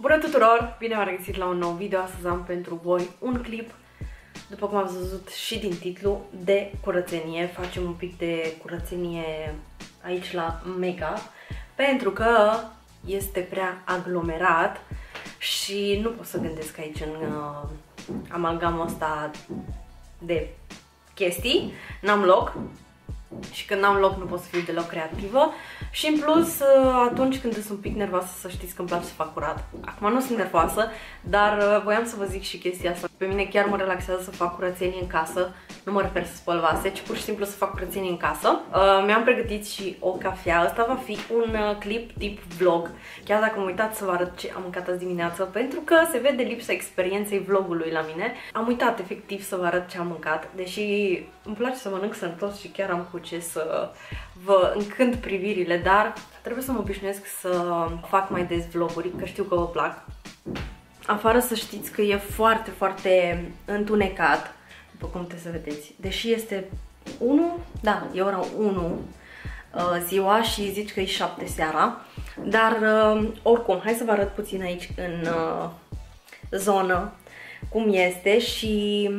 Bună tuturor! Bine v-am regăsit la un nou video. Astăzi am pentru voi un clip, după cum ați văzut și din titlu, de curățenie. Facem un pic de curățenie aici la Mega, pentru că este prea aglomerat și nu pot să gândesc aici în uh, amalgamul ăsta de chestii. N-am loc, și când am loc nu pot să fiu deloc creativă și în plus uh, atunci când sunt un pic nervoasă să știți că îmi place să fac curat. Acum nu sunt nervoasă, dar uh, voiam să vă zic și chestia asta. Pe mine chiar mă relaxează să fac curățenie în casă, nu mă refer să spăl vase, ci pur și simplu să fac curățenie în casă. Uh, Mi-am pregătit și o cafea, asta va fi un clip tip vlog, chiar dacă am uitat să vă arăt ce am mâncat azi dimineață, pentru că se vede lipsa experienței vlogului la mine. Am uitat efectiv să vă arăt ce am mâncat, deși îmi place să mănânc sănătos și chiar am cu ce să vă încânt privirile, dar trebuie să mă obișnuiesc să fac mai des vloguri, că știu că vă plac. Afară să știți că e foarte, foarte întunecat, după cum puteți să vedeți. Deși este 1, da, e ora 1 uh, ziua și zici că e 7 seara, dar uh, oricum, hai să vă arăt puțin aici în uh, zonă cum este și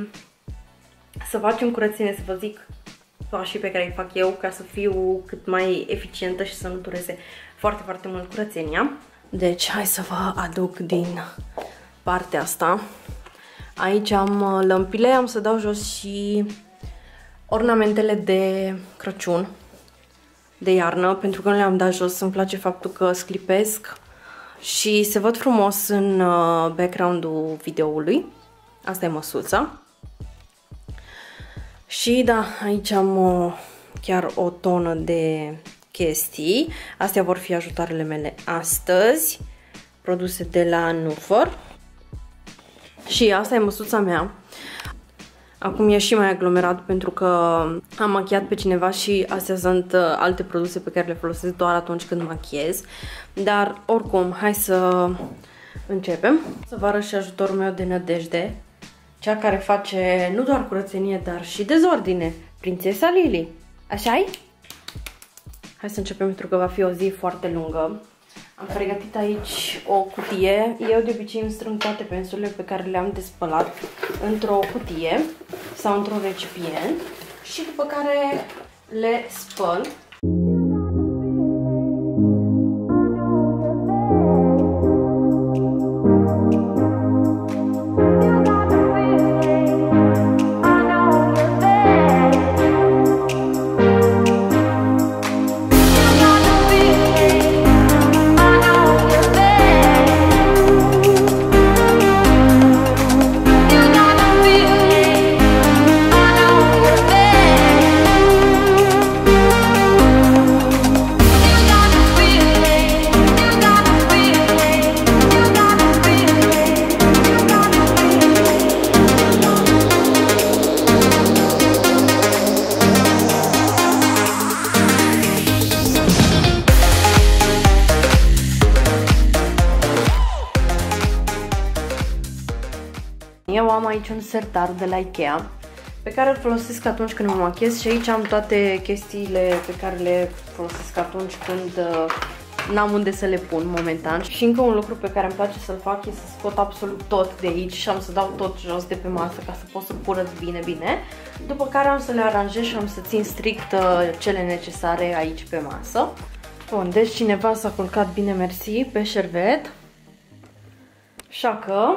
să facem curățenie, să vă zic pașii pe care îi fac eu ca să fiu cât mai eficientă și să nu dureze foarte, foarte mult curățenia. Deci, hai să vă aduc din partea asta. Aici am uh, lămpile, am să dau jos și ornamentele de Crăciun, de iarnă, pentru că nu le-am dat jos, îmi place faptul că sclipesc și se văd frumos în uh, background-ul videoului. Asta e măsuța. Și da, aici am o, chiar o tonă de chestii. Astea vor fi ajutoarele mele astăzi, produse de la Nufor. Și asta e măsuța mea. Acum e și mai aglomerat pentru că am machiat pe cineva și astea sunt uh, alte produse pe care le folosesc doar atunci când machiez. Dar oricum, hai să începem. Să vă arăt și ajutorul meu de nădejde cea care face nu doar curățenie, dar și dezordine, prințesa Lily. așa -i? Hai să începem pentru că va fi o zi foarte lungă. Am pregătit aici o cutie. Eu de obicei îmi strâng toate pensulele pe care le-am despălat într-o cutie sau într-un recipient și după care le spăl am aici un sertar de la Ikea pe care îl folosesc atunci când mă machez și aici am toate chestiile pe care le folosesc atunci când uh, n-am unde să le pun momentan. Și încă un lucru pe care îmi place să-l fac e să scot absolut tot de aici și am să dau tot jos de pe masă ca să pot să curăț bine, bine. După care am să le aranjez și am să țin strict uh, cele necesare aici pe masă. Bun, deci cineva s-a culcat bine mersi pe șervet. Așa că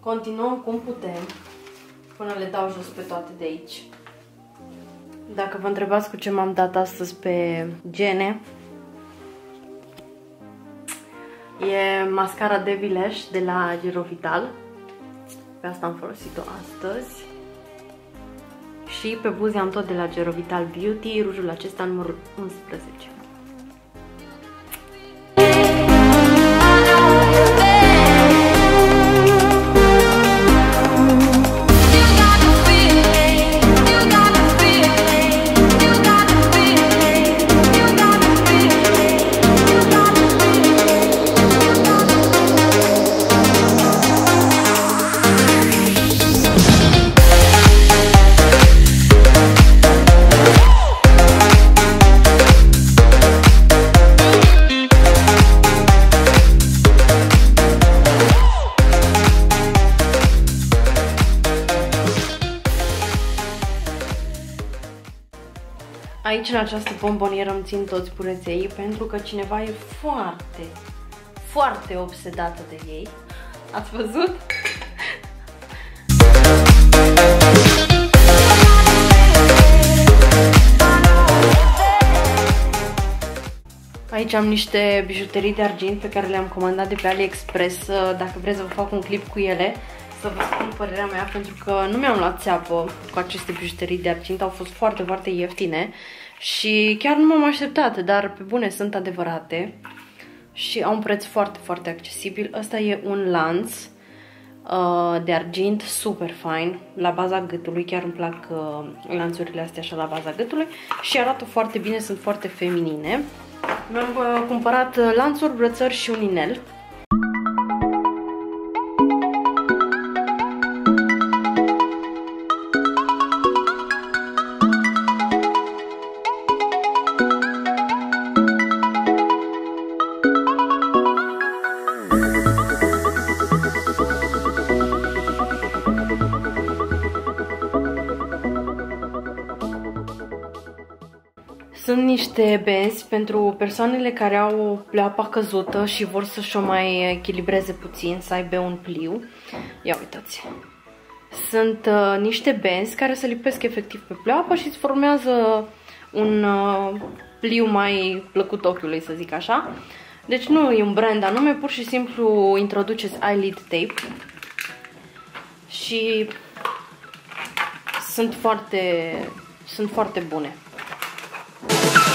Continuăm cum putem până le dau jos pe toate de aici. Dacă vă întrebați cu ce m-am dat astăzi pe gene, e mascara Devil Lash de la Gerovital. Pe asta am folosit-o astăzi. Și pe buze am tot de la Gerovital Beauty, rujul acesta numărul 11. În această bombonieră, îmi țin toți pureței pentru că cineva e foarte, foarte obsedată de ei. Ați văzut? Aici am niște bijuterii de argint pe care le-am comandat de pe AliExpress. Dacă vreți să vă fac un clip cu ele, să vă spun părerea mea, pentru că nu mi-am luat țeapă cu aceste bijuterii de argint. Au fost foarte, foarte ieftine și chiar nu m-am așteptat, dar pe bune sunt adevărate și au un preț foarte, foarte accesibil. Ăsta e un lanț uh, de argint super fain la baza gâtului, chiar îmi plac uh, lanțurile astea așa la baza gâtului și arată foarte bine, sunt foarte feminine. Mi-am uh, cumpărat uh, lanțuri, brățări și un inel. Sunt niște benzi pentru persoanele care au pleoapa căzută și vor să-și o mai echilibreze puțin, să aibă un pliu. Ia uitați. Sunt uh, niște benzi care se lipesc efectiv pe pleoapă și îți formează un uh, pliu mai plăcut ochiului, să zic așa. Deci nu e un brand anume, pur și simplu introduceți eyelid tape și sunt foarte, sunt foarte bune.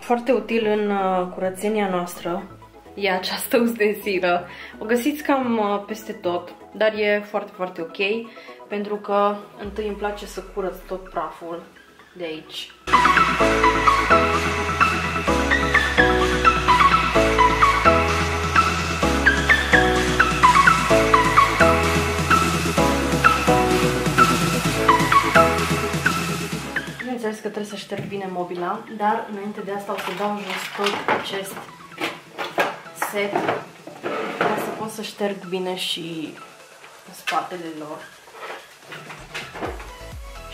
foarte util în uh, curățenia noastră e această ustensiră. O găsiți cam uh, peste tot, dar e foarte, foarte ok, pentru că întâi îmi place să curăț tot praful de aici. Că trebuie să șterg bine mobila, dar înainte de asta o să dau jos tot acest set ca să pot să șterg bine și spatele lor.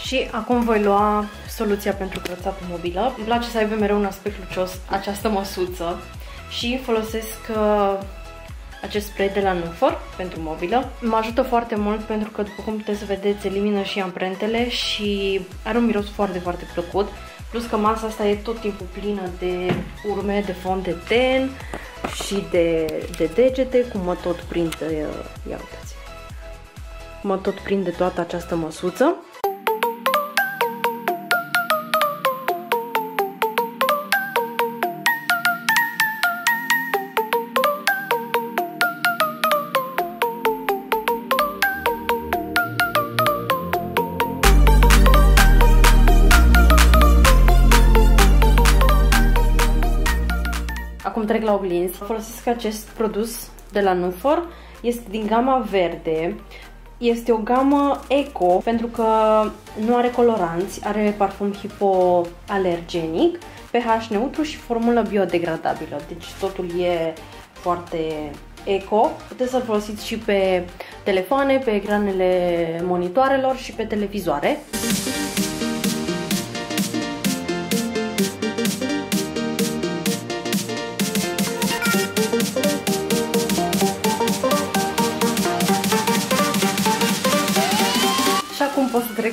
Și acum voi lua soluția pentru curățatul mobilă. Îmi place să aibă mereu un aspect lucios această măsuță și folosesc uh, acest spray de la Nufor pentru mobilă. Mă ajută foarte mult pentru că, după cum puteți să vedeți, elimină și amprentele și are un miros foarte, foarte plăcut. Plus că masa asta e tot timpul plină de urme, de fond de ten și de, de degete, cum mă tot prinde, ia uitați, mă tot prinde toată această măsuță. Acum trec la oglinzi. Folosesc acest produs de la Nufor. Este din gama verde. Este o gamă eco pentru că nu are coloranți, are parfum hipoalergenic, pH neutru și formulă biodegradabilă. Deci totul e foarte eco. Puteți să-l folosiți și pe telefoane, pe ecranele monitoarelor și pe televizoare.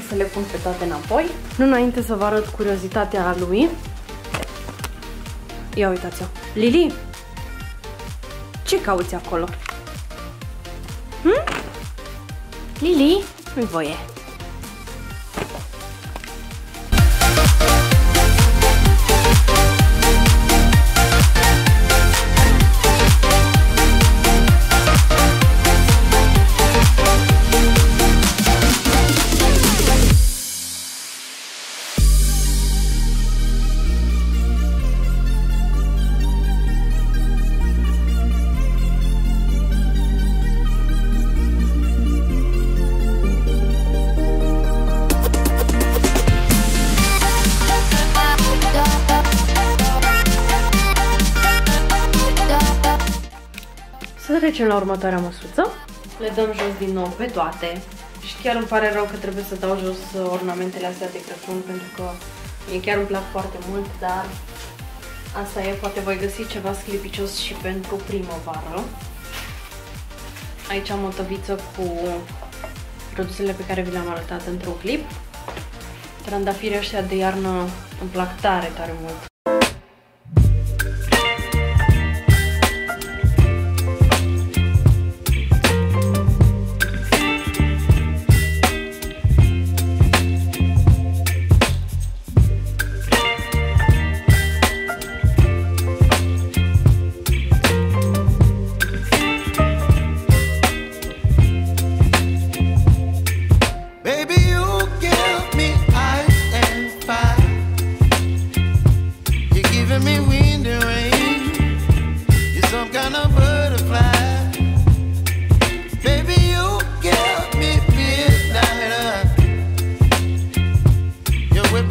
Să trec să le pun pe toate înapoi. Nu înainte să vă arăt curiozitatea lui. Ia uitați-o. Lili! Ce Ce cauți acolo? Hm? Lili? Nu-i voie. Trecem la următoarea măsuță. Le dăm jos din nou pe toate. Și chiar îmi pare rău că trebuie să dau jos ornamentele astea de Crăciun pentru că mie chiar îmi plac foarte mult, dar asta e, poate voi găsi ceva sclipicios și pentru primăvară. Aici am o tăviță cu produsele pe care vi le-am arătat într-un clip. Trandafirii ăștia de iarnă îmi plac tare, tare mult.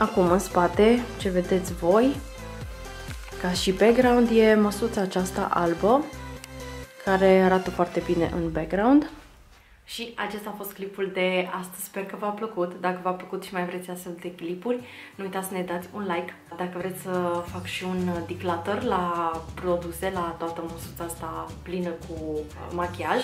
Acum în spate, ce vedeți voi, ca și background, e măsuța aceasta albă, care arată foarte bine în background. Și acesta a fost clipul de astăzi, sper că v-a plăcut. Dacă v-a plăcut și mai vreți astfel de clipuri, nu uitați să ne dați un like. Dacă vreți să fac și un declutter la produse, la toată măsuța asta plină cu machiaj.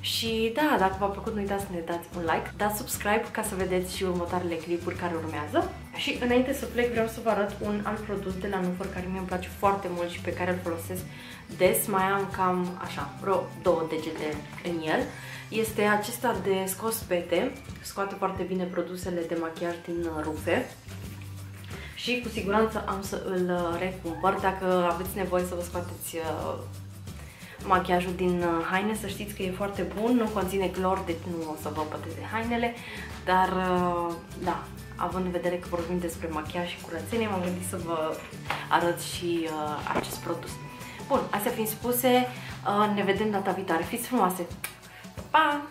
Și da, dacă v-a plăcut, nu uitați să ne dați un like, dați subscribe ca să vedeți și următoarele clipuri care urmează. Și înainte să plec vreau să vă arăt un alt produs de la Nufor care mi-e place foarte mult și pe care îl folosesc des. Mai am cam așa, vreo două degete în el. Este acesta de scos pete, scoate foarte bine produsele de machiaj din rufe și cu siguranță am să îl recumpăr dacă aveți nevoie să vă scoateți machiajul din uh, haine, să știți că e foarte bun, nu conține clor, deci nu o să vă păteze hainele, dar uh, da, având în vedere că vorbim despre machiaj și curățenie, m-am gândit să vă arăt și uh, acest produs. Bun, astea fiind spuse, uh, ne vedem data viitoare. Fiți frumoase! 八